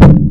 you